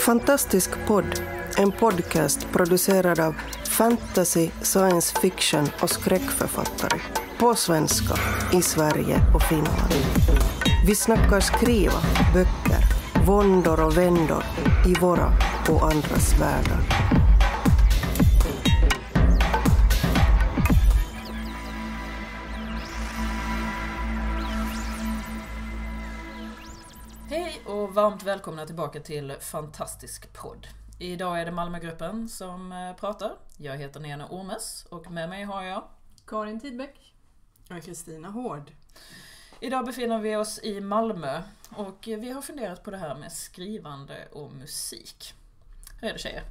Fantastisk podd, en podcast producerad av fantasy, science fiction och skräckförfattare. På svenska, i Sverige och Finland. Vi snackar skriva, böcker, våndor och vändor i våra och andras världar. Varmt välkomna tillbaka till Fantastisk podd. Idag är det Malmögruppen som eh, pratar. Jag heter Nena Ormes och med mig har jag Karin Tidbeck. Och Kristina Hård. Idag befinner vi oss i Malmö och vi har funderat på det här med skrivande och musik. Hur är det tjejer?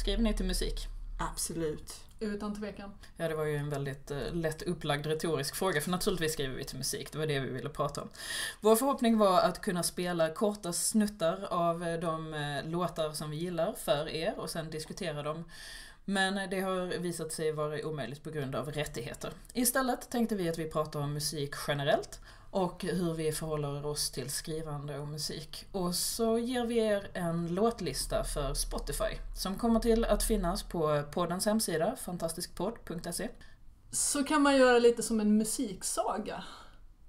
Skriver ni till musik? Absolut. Utan tvekan. Ja, det var ju en väldigt eh, lätt upplagd retorisk fråga, för naturligtvis skriver vi till musik, det var det vi ville prata om. Vår förhoppning var att kunna spela korta snuttar av eh, de eh, låtar som vi gillar för er och sen diskutera dem. Men eh, det har visat sig vara omöjligt på grund av rättigheter. Istället tänkte vi att vi pratar om musik generellt och hur vi förhåller oss till skrivande och musik. Och så ger vi er en låtlista för Spotify som kommer till att finnas på poddens hemsida, fantastiskpodd.se. Så kan man göra lite som en musiksaga.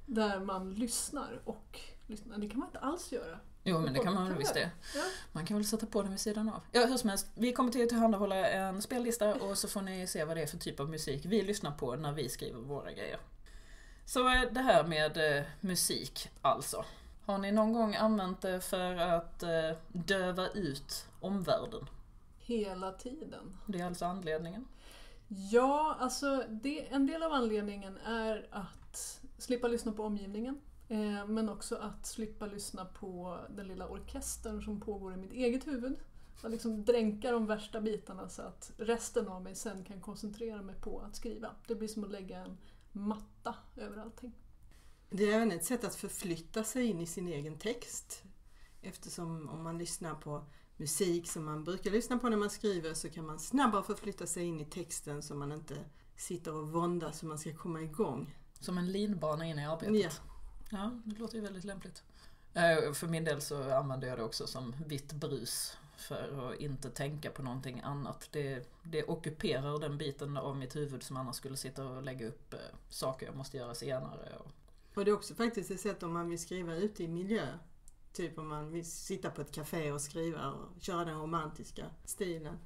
Där man lyssnar och lyssnar. Det kan man inte alls göra. Jo men det kan man väl visst det. Ja. Man kan väl sätta på den vid sidan av. Ja hur som helst, vi kommer till att tillhandahålla en spellista och så får ni se vad det är för typ av musik vi lyssnar på när vi skriver våra grejer. Så det här med eh, musik alltså. Har ni någon gång använt det för att eh, döva ut omvärlden? Hela tiden. Det är alltså anledningen. Ja, alltså det, en del av anledningen är att slippa lyssna på omgivningen. Eh, men också att slippa lyssna på den lilla orkestern som pågår i mitt eget huvud. Att liksom dränka de värsta bitarna så att resten av mig sen kan koncentrera mig på att skriva. Det blir som att lägga en matta över allting. Det är även ett sätt att förflytta sig in i sin egen text. Eftersom om man lyssnar på musik som man brukar lyssna på när man skriver så kan man snabbare förflytta sig in i texten så man inte sitter och våndas så man ska komma igång. Som en linbana in i arbetet. Ja. Ja, det låter ju väldigt lämpligt. Eh, För min del så använder jag det också som vitt brus för att inte tänka på någonting annat. Det, det ockuperar den biten av mitt huvud som annars skulle sitta och lägga upp eh, saker jag måste göra senare. Och, det är också faktiskt ett sätt om man vill skriva ute i miljö. Typ om man vill sitta på ett café och skriva och köra den romantiska stilen.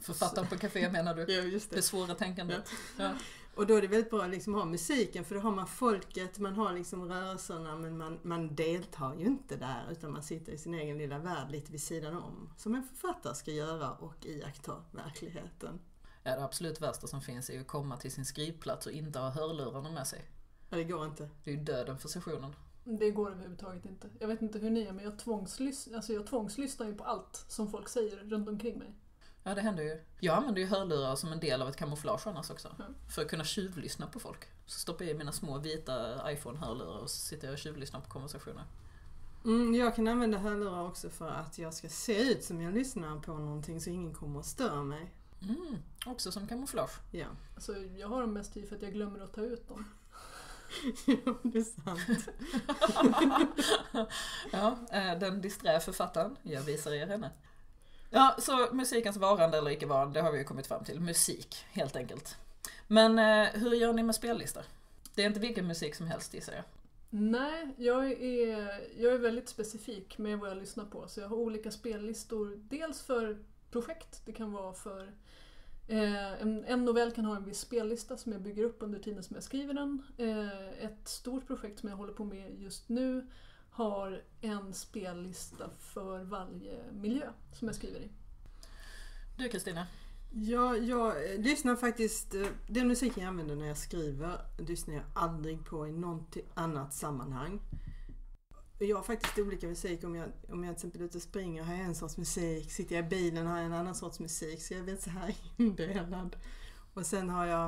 författaren på café menar du? Ja, just Det svåra tänkandet. Ja. Och då är det väldigt bra att liksom ha musiken för då har man folket, man har liksom rörelserna men man, man deltar ju inte där utan man sitter i sin egen lilla värld lite vid sidan om. Som en författare ska göra och iaktta verkligheten. Ja, det absolut värsta som finns är ju att komma till sin skrivplats och inte ha hörlurarna med sig. Ja, det går inte. Det är ju döden för sessionen. Det går överhuvudtaget inte. Jag vet inte hur ni är men jag, tvångslys- alltså jag tvångslyssnar ju på allt som folk säger runt omkring mig. Ja, det händer ju. Jag använder ju hörlurar som en del av ett kamouflage annars också. Ja. För att kunna tjuvlyssna på folk. Så stoppar jag i mina små vita iPhone-hörlurar och så sitter jag och tjuvlyssnar på konversationer. Mm, jag kan använda hörlurar också för att jag ska se ut som jag lyssnar på någonting så ingen kommer att störa mig. Mm, också som kamouflage. Ja, Alltså jag har dem mest i för att jag glömmer att ta ut dem. ja det är sant. ja, eh, den disträ författaren. Jag visar er henne. Ja, så musikens varande eller icke varande, det har vi ju kommit fram till. Musik, helt enkelt. Men eh, hur gör ni med spellistor? Det är inte vilken musik som helst gissar jag. Nej, jag är, jag är väldigt specifik med vad jag lyssnar på. Så jag har olika spellistor. Dels för projekt, det kan vara för eh, en, en novell kan ha en viss spellista som jag bygger upp under tiden som jag skriver den. Eh, ett stort projekt som jag håller på med just nu har en spellista för varje miljö som jag skriver i. Du Kristina? Ja, jag lyssnar faktiskt, eh, den musiken jag använder när jag skriver lyssnar jag aldrig på i något annat sammanhang. Jag har faktiskt olika musik. Om jag, om jag till exempel är ute och springer har jag en sorts musik. Sitter jag i bilen har jag en annan sorts musik. Så jag är väldigt så här indelad. Och sen har jag,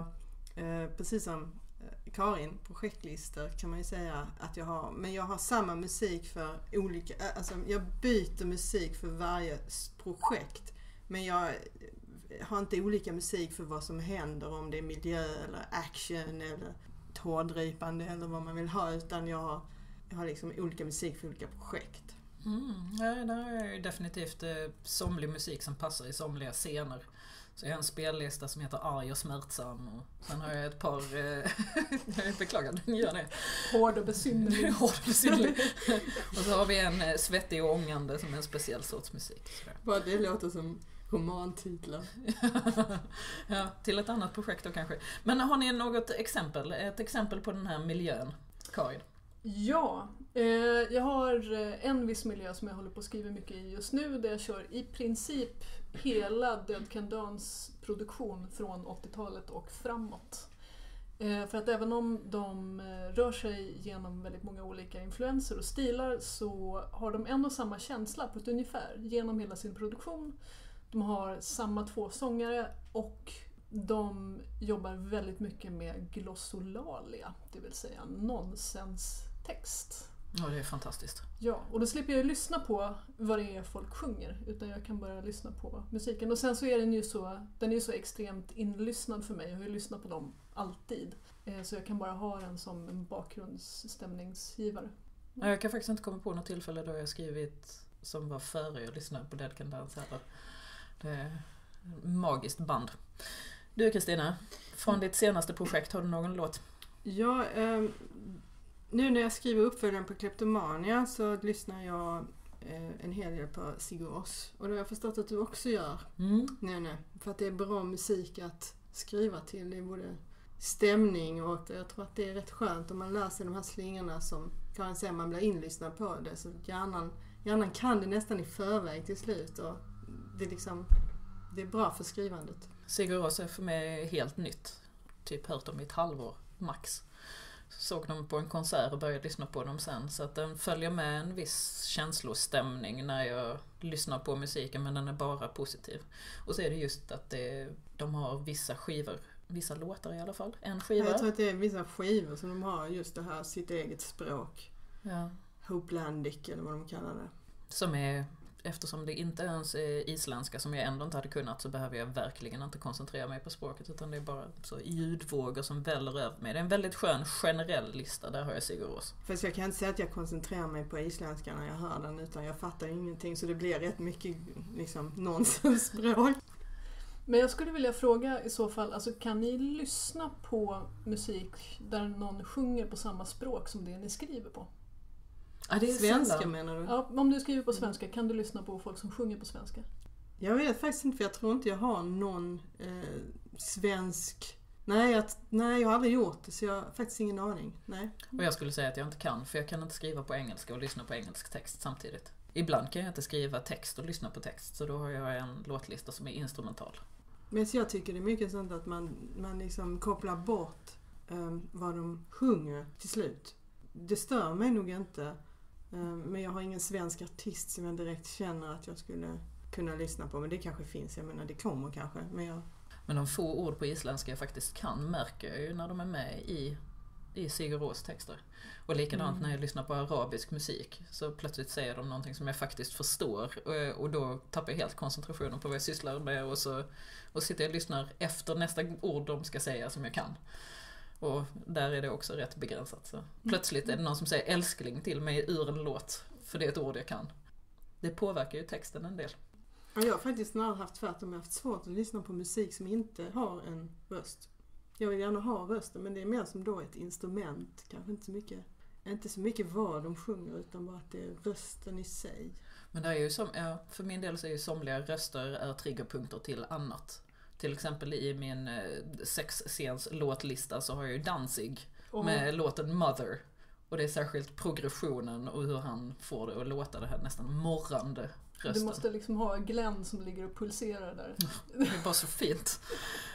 eh, precis som Eh, Karin, projektlistor kan man ju säga att jag har. Men jag har samma musik för olika, eh, alltså jag byter musik för varje projekt. Men jag eh, har inte olika musik för vad som händer, om det är miljö eller action eller tårdrypande eller vad man vill ha utan jag har, jag har liksom olika musik för olika projekt. Mm, ja, där är ju definitivt somlig musik som passar i somliga scener. Så jag har en spellista som heter Arg och smärtsam och sen har jag ett par, eh, jag beklagar den gör det. Hård och besynnerlig. Hård och besynnerlig. och så har vi en eh, svettig och ångande som är en speciell sorts musik. Bara det låter som romantitlar. ja, till ett annat projekt då kanske. Men har ni något exempel? Ett exempel på den här miljön, Karin? Ja, eh, jag har eh, en viss miljö som jag håller på att skriva mycket i just nu där jag kör i princip hela Död Can Dance produktion från 80-talet och framåt. Eh, för att även om de eh, rör sig genom väldigt många olika influenser och stilar så har de ändå samma känsla på ett ungefär genom hela sin produktion. De har samma två sångare och de jobbar väldigt mycket med glossolalia, det vill säga nonsens nonsenstext. Ja, det är fantastiskt. Ja, och då slipper jag ju lyssna på vad det är folk sjunger, utan jag kan bara lyssna på musiken. Och sen så är den ju så, den är ju så extremt inlyssnad för mig, jag har ju lyssnat på dem alltid. Eh, Så jag kan bara ha den som en bakgrundsstämningsgivare. Ja, Jag kan faktiskt inte komma på något tillfälle då jag skrivit som var före jag lyssnade på Dead Can Dance heller. Det är ett magiskt band. Du Kristina, från ditt senaste projekt, har du någon låt? Ja, ehm, nu när jag skriver uppföljaren på Kleptomania så lyssnar jag eh, en hel del på Sigur Rós. Och det har jag förstått att du också gör, Mm. nej, nej. För att det är bra musik att skriva till. Det är både stämning och jag tror att det är rätt skönt om man lär sig de här slingorna som Karin säger, man blir inlyssnad på det. Så hjärnan, hjärnan kan det nästan i förväg till slut. Och det, är liksom, det är bra för skrivandet. Sigur Rós är för mig helt nytt. Typ hört dem i ett halvår, max. Såg dem på en konsert och började lyssna på dem sen. Så att den följer med en viss känslostämning när jag lyssnar på musiken, men den är bara positiv. Och så är det just att det, de har vissa skivor, vissa låtar i alla fall. En skiva. Jag tror att det är vissa skivor som de har just det här sitt eget språk. Ja. Hopelandic eller vad de kallar det. Som är, eftersom det inte ens är isländska som jag ändå inte hade kunnat så behöver jag verkligen inte koncentrera mig på språket utan det är bara så ljudvågor som väller över mig. Det är en väldigt skön generell lista, där har jag Sigur Rós. Fast jag kan inte säga att jag koncentrerar mig på isländska när jag hör den utan jag fattar ingenting så det blir rätt mycket liksom nonsensspråk. Men jag skulle vilja fråga i så fall, alltså, kan ni lyssna på musik där någon sjunger på samma språk som det ni skriver på? Ja, det är Svenska sällan. menar du? Ja, om du skriver på svenska, kan du lyssna på folk som sjunger på svenska? Jag vet faktiskt inte för jag tror inte jag har någon eh, svensk... Nej jag, nej, jag har aldrig gjort det så jag har faktiskt ingen aning. Nej. Och jag skulle säga att jag inte kan, för jag kan inte skriva på engelska och lyssna på engelsk text samtidigt. Ibland kan jag inte skriva text och lyssna på text, så då har jag en låtlista som är instrumental. Men så jag tycker det är mycket sånt att man, man liksom kopplar bort eh, vad de sjunger till slut. Det stör mig nog inte. Eh, men jag har ingen svensk artist som jag direkt känner att jag skulle kunna lyssna på. Men det kanske finns, jag menar det kommer kanske. Men jag, Men de få ord på isländska jag faktiskt kan märker jag ju när de är med i, i Sigur texter. Och likadant Mm. när jag lyssnar på arabisk musik så plötsligt säger de någonting som jag faktiskt förstår och, och då tappar jag helt koncentrationen på vad jag sysslar med och så och sitter jag och lyssnar efter nästa ord de ska säga som jag kan. Och där är det också rätt begränsat. Så. Plötsligt är det någon som säger älskling till mig ur en låt, för det är ett ord jag kan. Det påverkar ju texten en del. Ja, Jag har faktiskt snarare haft tvärtom. Jag har haft svårt att lyssna på musik som inte har en röst. Jag vill gärna ha rösten men det är mer som då ett instrument. Kanske inte så mycket, inte så mycket vad de sjunger utan bara att det är rösten i sig. Men det är ju som, ja, för min del så är ju somliga röster är triggerpunkter till annat. Till exempel i min eh, sexscens låtlista så har jag ju Danzig Och med låten Mother. Och det är särskilt progressionen och hur han får det att låta det här nästan morrande du rösten. måste liksom ha Glenn som ligger och pulserar där. Det är bara så fint.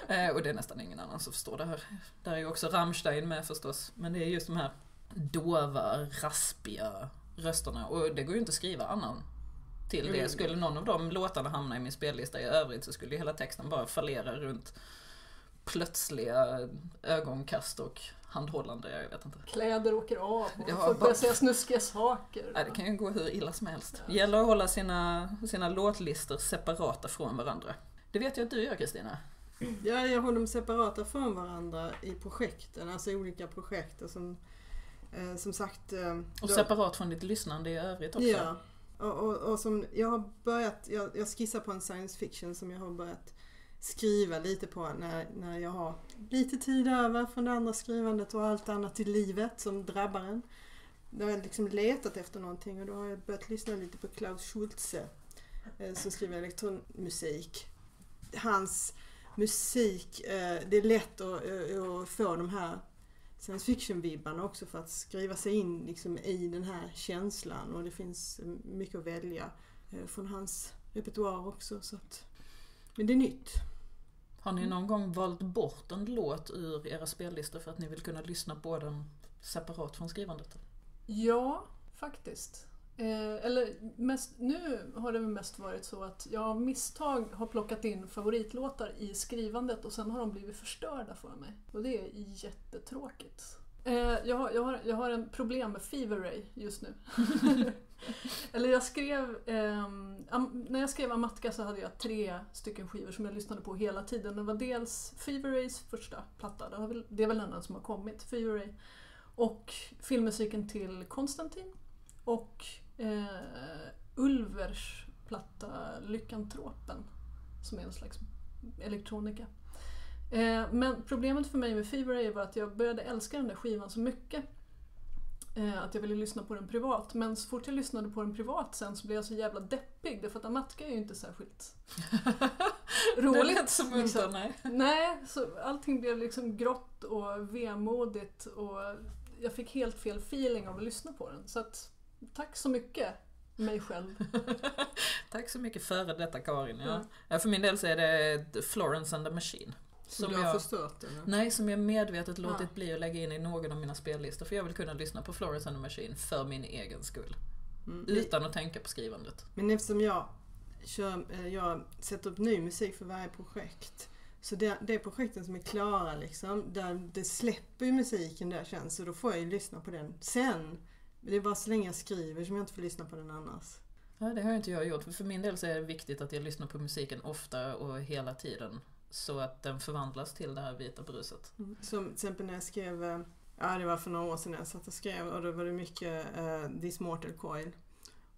Eh, och det är nästan ingen annan som förstår det här. Där är ju också Rammstein med förstås. Men det är just de här dova, raspiga rösterna. Och det går ju inte att skriva annan till det. Mm. Skulle någon av de låtarna hamna i min spellista i övrigt så skulle hela texten bara fallera runt plötsliga ögonkast och handhållande, jag vet inte. Kläder åker av och Ja, folk bara- börjar säga snuskiga saker. Nej, det kan ju gå hur illa som helst. Det gäller att hålla sina, sina låtlistor separata från varandra. Det vet jag att du gör Kristina. Ja, jag håller dem separata från varandra i projekten, alltså olika projekt. Och som, eh, som sagt... Eh, Och då- separat från ditt lyssnande i övrigt också. Ja, och, och, och som jag har börjat, jag, jag skissar på en science fiction som jag har börjat skriva lite på när, när jag har lite tid över från det andra skrivandet och allt annat i livet som drabbar en. Då har jag liksom letat efter någonting och då har jag börjat lyssna lite på Klaus Schulze eh, som skriver elektronmusik. Hans musik, eh, det är lätt att, eh, att få de här science fiction-vibbarna också för att skriva sig in liksom i den här känslan och det finns mycket att välja eh, från hans repertoar också. Så att, men det är nytt. Har ni någon gång valt bort en låt ur era spellistor för att ni vill kunna lyssna på den separat från skrivandet? Ja, faktiskt. Eh, eller mest, nu har det mest varit så att jag av misstag har plockat in favoritlåtar i skrivandet och sen har de blivit förstörda för mig. Och det är jättetråkigt. Eh, jag, har, jag, har, jag har en problem med Fever Ray just nu. eller jag skrev, eh, när jag skrev Amatka så hade jag tre stycken skivor som jag lyssnade på hela tiden. Det var dels Fever Rays första platta, det, är väl den enda som har kommit, Fever Ray. Och filmmusiken till Konstantin. Och eh, Ulvers platta Lyckantropen som är en slags elektronika. Eh, men problemet för mig med Fever var att jag började älska den där skivan så mycket eh, att jag ville lyssna på den privat. Men så fort jag lyssnade på den privat sen så blev jag så jävla deppig därför att Amatka är ju inte särskilt roligt. Det som liksom. nej. Nej, så allting blev liksom grått och vemodigt och jag fick helt fel feeling av att lyssna på den. Så att Tack så mycket, mig själv. Tack så mycket före detta Karin. Ja. ja. för min del så är det Florence and the Machine. Som du har jag, förstört eller? Nej, som jag medvetet låtit ja. bli att lägga in i någon av mina spellistor. För jag vill kunna lyssna på Florence and the Machine för min egen skull. Mm. Utan att tänka på skrivandet. Men eftersom jag, kör, eh, jag sätter upp ny musik för varje projekt. Så det, det är projekten som är klara liksom, där det släpper ju musiken där känns. Så då får jag ju lyssna på den sen. Det är bara så länge jag skriver som jag inte får lyssna på den annars. Ja, det har inte jag gjort. För min del så är det viktigt att jag lyssnar på musiken ofta och hela tiden. Så att den förvandlas till det här vita bruset. Mm. Som till exempel när jag skrev, eh, ja det var för några år sedan jag satt och skrev och då var det mycket uh, This Mortal Coil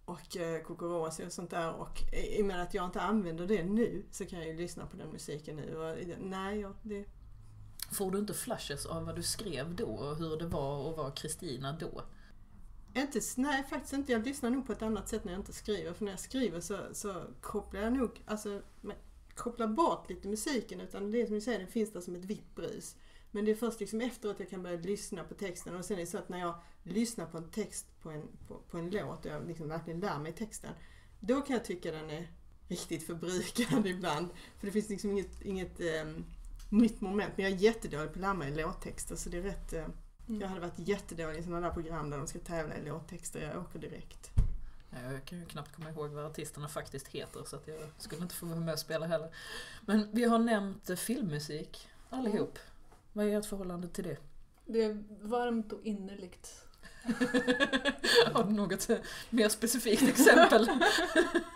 och uh, Kokorosi och sånt där. Och i och med att jag inte använder det nu så kan jag ju lyssna på den musiken nu. Och, nej, ja, det... Får du inte flashes av vad du skrev då och hur det var att vara Kristina då? Inte, nej, faktiskt inte. Jag lyssnar nog på ett annat sätt när jag inte skriver. För när jag skriver så, så kopplar jag nog, alltså, kopplar bort lite musiken. Utan det är som du säger, den finns där som ett vitt brus. Men det är först liksom efteråt jag kan börja lyssna på texten. Och sen är det så att när jag lyssnar på en text på en, på, på en låt och jag liksom verkligen lär mig texten. Då kan jag tycka den är riktigt förbrukad ibland. För det finns liksom inget, inget um, nytt moment. Men jag är jättedålig på att lära mig låttexter så det är rätt uh, Mm. Jag hade varit jättedålig i sådana där program där de ska tävla i låttexter. Jag åker direkt. Jag kan ju knappt komma ihåg vad artisterna faktiskt heter så att jag skulle inte få vara med och spela heller. Men vi har nämnt filmmusik allihop. Mm. Vad är ert förhållande till det? Det är varmt och innerligt. har du något mer specifikt exempel?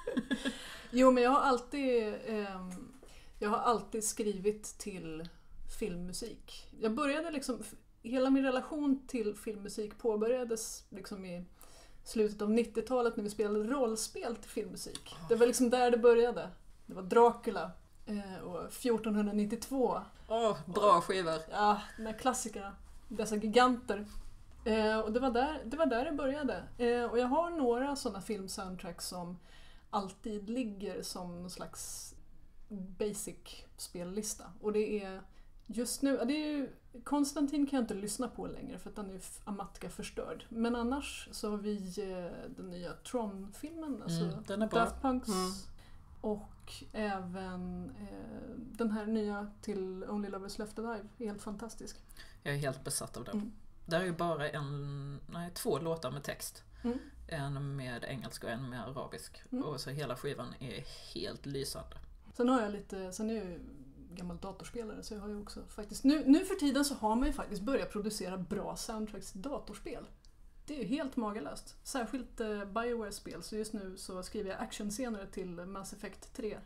jo men jag har alltid eh, Jag har alltid skrivit till filmmusik. Jag började liksom hela min relation till filmmusik påbörjades liksom i slutet av 90-talet när vi spelade rollspel till filmmusik. Det var liksom där det började. Det var Dracula eh, och 1492. Åh, oh, bra skivor! Ja, de här klassikerna. Dessa giganter. Eh, och det var, där, det var där det började. Eh, och jag har några sådana filmsoundtracks som alltid ligger som någon slags basic spellista. Och det är Just nu, det är ju, Konstantin kan jag inte lyssna på längre för att den är Amatka förstörd. Men annars så har vi eh, den nya Tron-filmen, alltså mm, den är bra. Daft Punks. Mm. Och även eh, den här nya till Only Lovers Left Alive, är helt fantastisk. Jag är helt besatt av den. Mm. Där är ju bara en, nej, två låtar med text. Mm. En med engelska och en med arabisk. Mm. Och så hela skivan är helt lysande. Sen har jag lite, sen är jag gammal datorspelare så jag har ju också faktiskt... Nu, nu för tiden så har man ju faktiskt börjat producera bra soundtracks till datorspel. Det är ju helt magalöst. Särskilt eh, Bioware-spel, så just nu så skriver jag actionscener till Mass Effect 3.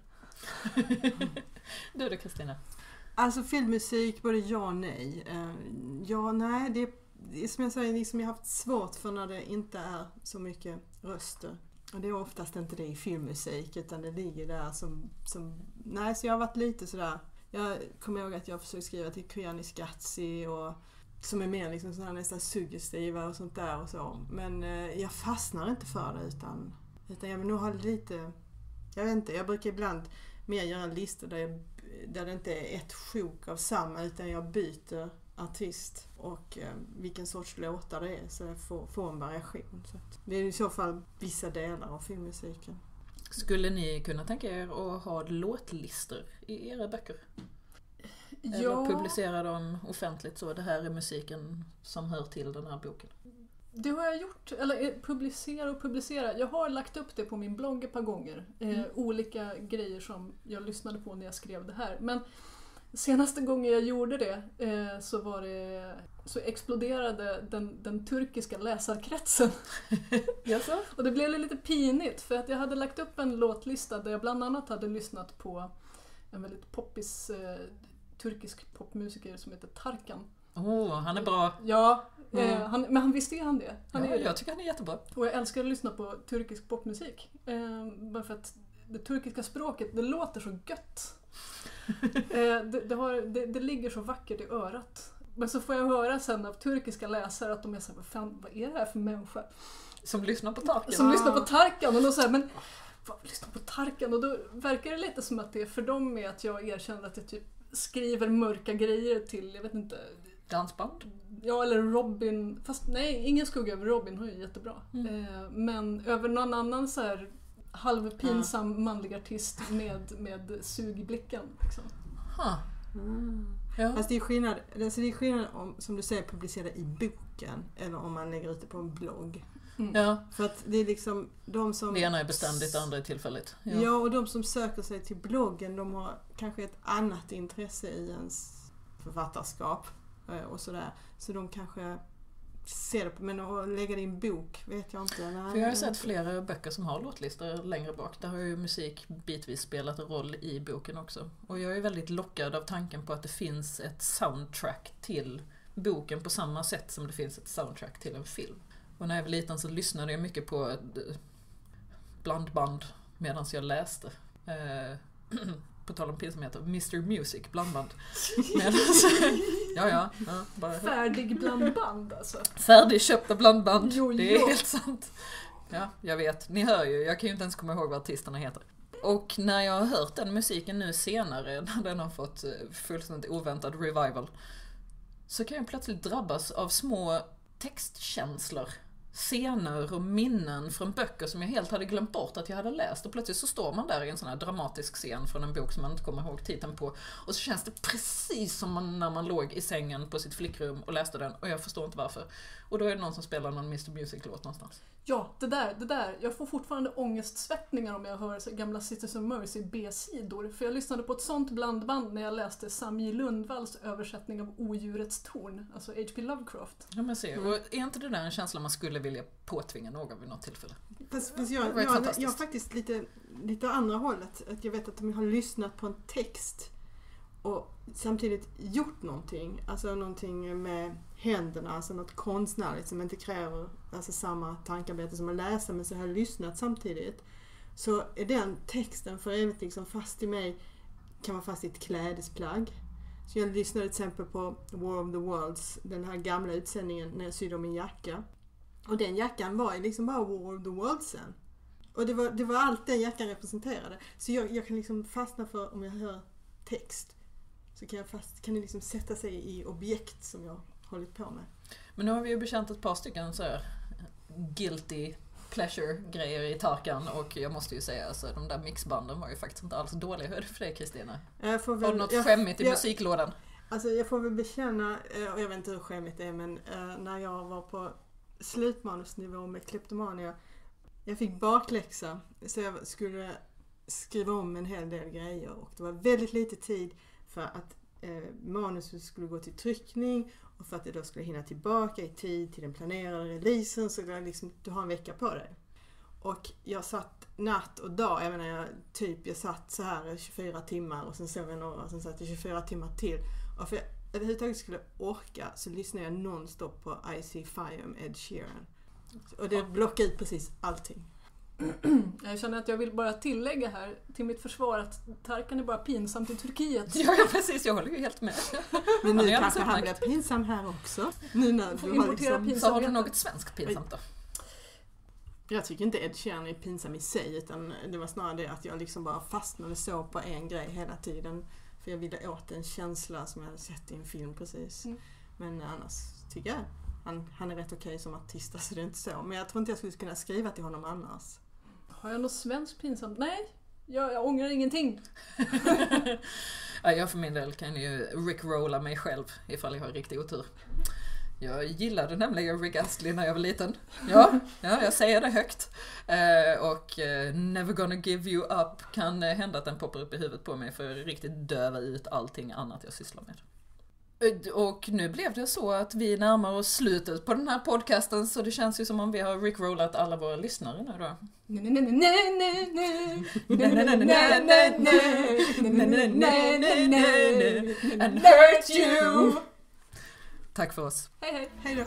du då Kristina? Alltså filmmusik, både ja och nej. Uh, ja, nej, det är, som jag säger, liksom jag har haft svårt för när det inte är så mycket röster. Och det är oftast inte det i filmmusik utan det ligger där som, som... Nej, så jag har varit lite sådär... Jag kommer ihåg att jag försökte skriva till Kyanis Skatsi och som är mer liksom sådana nästan suggestiva och sånt där och så. Men eh, jag fastnar inte för det utan, utan jag vill nog ha lite... Jag vet inte, jag brukar ibland mer göra listor där, jag, där det inte är ett sjok av samma utan jag byter artist och eh, vilken sorts låtar det är så jag får, får en variation. Så att det är i så fall vissa delar av filmmusiken. Skulle ni kunna tänka er att ha låtlistor i era böcker? Eller Ja, publicera dem offentligt så, det här är musiken som hör till den här boken. det har jag gjort. Eller eh, publicera och publicera. Jag har lagt upp det på min blogg ett par gånger. Eh, Mm. Olika grejer som jag lyssnade på när jag skrev det här. Men senaste gången jag gjorde det eh, så var det så exploderade den, den turkiska läsarkretsen. Jaså? Och det blev lite pinigt för att jag hade lagt upp en låtlista där jag bland annat hade lyssnat på en väldigt poppis eh, turkisk popmusiker som heter Tarkan. Åh, oh, han är bra. Ja, Mm. eh, han, men han visste ju han det. Han är Ja, det. jag tycker han är jättebra. Och jag älskar att lyssna på turkisk popmusik. Eh, bara för att det turkiska språket, det låter så gött. eh, det, det, har, det, det ligger så vackert i örat. Men så får jag höra sen av turkiska läsare att de är såhär, vad fan, vad är det här för människa? Som lyssnar på Tarkan. Som Ja. lyssnar på Tarkan och då säger men vad, lyssna på Tarkan? Och då verkar det lite som att det är för dem med att jag erkänner att jag typ skriver mörka grejer till, jag vet inte, Dansband. Ja, eller Robin. Fast nej, ingen skugga över Robin. Hon är jättebra. Mm. Eh, men över någon annan så här halvpinsam manlig artist med, med sug i blicken. Liksom. Mm. Ja. Fast det är skillnad, alltså det är skillnad om, som du säger, publicera i boken eller om man lägger ut det på en blogg. ja, För att det är liksom de som... det ena är beständigt, det andra är tillfälligt. Ja. och de som söker sig till bloggen de har kanske ett annat intresse i ens författarskap eh, och sådär. Så de kanske ser det på, men att lägga det i en bok vet jag inte. Nej, För jag har ju sett flera böcker som har låtlistor längre bak. Där har ju musik bitvis spelat en roll i boken också. Och jag är väldigt lockad av tanken på att det finns ett soundtrack till boken på samma sätt som det finns ett soundtrack till en film. Och när jag var liten så lyssnade jag mycket på eh, blandband medan jag läste. På tal om pinsamheter, Mr Music blandband. Medans, ja, ja, ja, bara Färdig blandband alltså. Färdigköpta blandband. Jo, det är jo. helt sant. Ja, jag vet. Ni hör ju. Jag kan ju inte ens komma ihåg vad artisterna heter. Och när jag har hört den musiken nu senare, när den har fått eh, fullständigt oväntad revival, så kan jag plötsligt drabbas av små textkänslor. Scener och minnen från böcker som jag helt hade glömt bort att jag hade läst. Och plötsligt så står man där i en sån här dramatisk scen från en bok som man inte kommer ihåg titeln på. Och så känns det precis som man, när man låg i sängen på sitt flickrum och läste den. Och jag förstår inte varför. Och då är det någon som spelar någon Mr Music-låt någonstans. Ja, det där, det där. Jag får fortfarande ångestsvettningar om jag hör så gamla of Mercy B-sidor. För jag lyssnade på ett sånt blandband när jag läste Sam J. Lundvalls översättning av Odjurets torn, alltså H.P. Lovecraft. Ja men se, och är inte det där en känsla man skulle vilja påtvinga någon vid något tillfälle? Fast, fast jag, jag, jag har faktiskt lite, lite andra hållet. Att jag vet att de har lyssnat på en text och samtidigt gjort någonting. Alltså någonting med händerna, alltså något konstnärligt som inte kräver alltså samma tankarbete som att läsa men så har jag lyssnat samtidigt. Så är den texten för evigt liksom fast i mig, kan vara fast i ett klädesplagg. Så jag lyssnade till exempel på War of the Worlds, den här gamla utsändningen när jag sydde om min jacka. Och den jackan var ju liksom bara War of the Worlds sen. Och det var, det var allt den jackan representerade. Så jag, jag kan liksom fastna för, om jag hör text, så kan, jag fast, kan det liksom sätta sig i objekt som jag hållit på med. Men nu har vi ju bekänt ett par stycken så här guilty pleasure-grejer i Tarkan och jag måste ju säga alltså de där mixbanden var ju faktiskt inte alls dåliga. Hur är det för dig Kristina? Har du något jag, skämmigt i jag- musiklådan? Alltså jag får väl bekänna, eh, och jag vet inte hur skämmigt det är, men eh, när jag var på slutmanusnivå med Kleptomania, jag fick bakläxa så jag skulle skriva om en hel del grejer och det var väldigt lite tid för att eh, manuset skulle gå till tryckning och för att det då skulle hinna tillbaka i tid till den planerade releasen så det liksom, du har en vecka på dig. Och jag satt natt och dag, jag menar jag, typ jag satt så här i 24 timmar och sen sov jag några och sen satt jag 24 timmar till. Och för att jag överhuvudtaget skulle orka så lyssnade jag nonstop på I See Fire med Ed Sheeran. Och det blockade ut precis allting. Jag känner att jag vill bara tillägga här till mitt försvar att Tarkan är bara pinsamt i Turkiet. Ja, ja precis, jag håller ju helt med. Men nu är kanske han blir pinsam här också. Nu när du har liksom, Så har du något svenskt pinsamt då? jag tycker inte Ed Sheeran är pinsam i sig utan det var snarare det att jag liksom bara fastnade så på en grej hela tiden. För jag ville åt en känsla som jag hade sett i en film precis. Mm. Men annars tycker jag han, han är rätt okej som artist, alltså det är inte så. Men jag tror inte jag skulle kunna skriva till honom annars. Har jag något svenskt pinsamt? Nej, jag, jag ångrar ingenting. Ja, jag för min del kan ju rickrolla mig själv ifall jag har riktig otur. Jag gillade nämligen Rick Astley när jag var liten. Ja, ja jag säger det högt. Eh, och eh, Never gonna give you up kan eh, hända att den poppar upp i huvudet på mig för att riktigt döva ut allting annat jag sysslar med. Eh, Och nu blev det så att vi närmar oss slutet på den här podcasten så det känns ju som om vi har rickrollat alla våra lyssnare nu då. And hurt you. Tack för oss. Hej hej! Hej då!